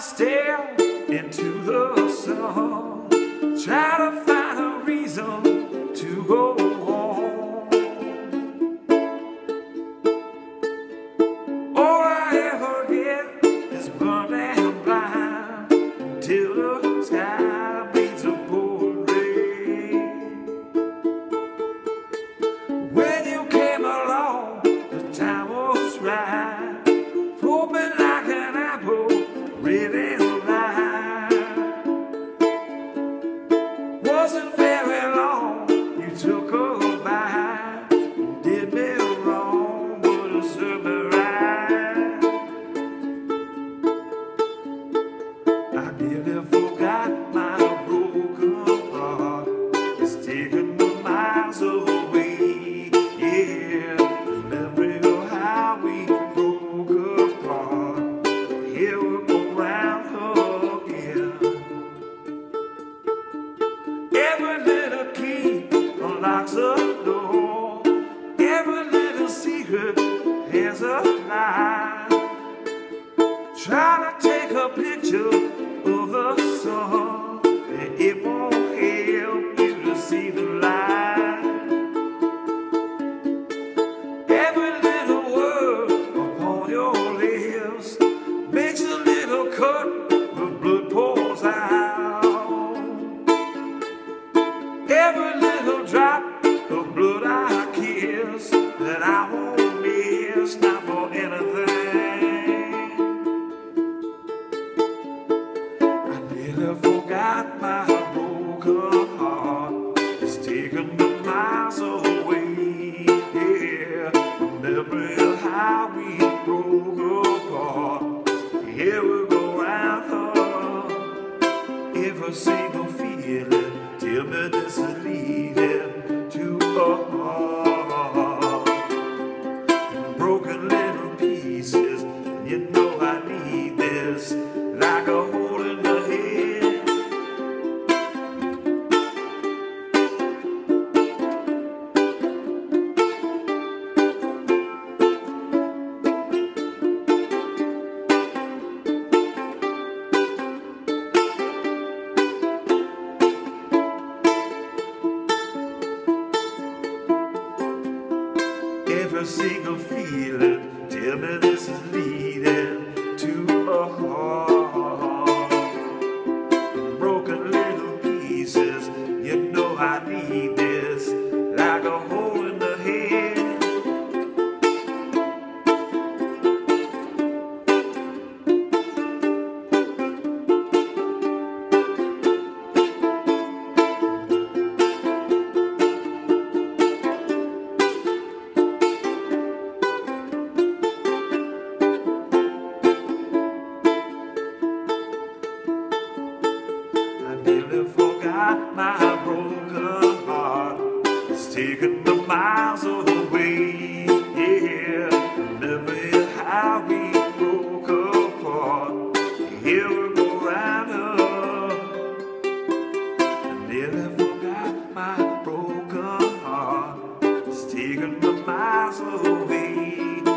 stare into the sun, try to find a reason bite, did it secret has a lie. Trying to take a picture miss, not for anything. I nearly forgot my broken heart. It's taken me miles away. Yeah, memory of how we broke apart. Here we go round her. Every single feeling, tell me this Every single feeling, tell me this is leading Nearly forgot my broken heart. It's taken me miles away. Yeah, remember how we broke apart. Here we go round up. Nearly forgot my broken heart. It's taken me miles away.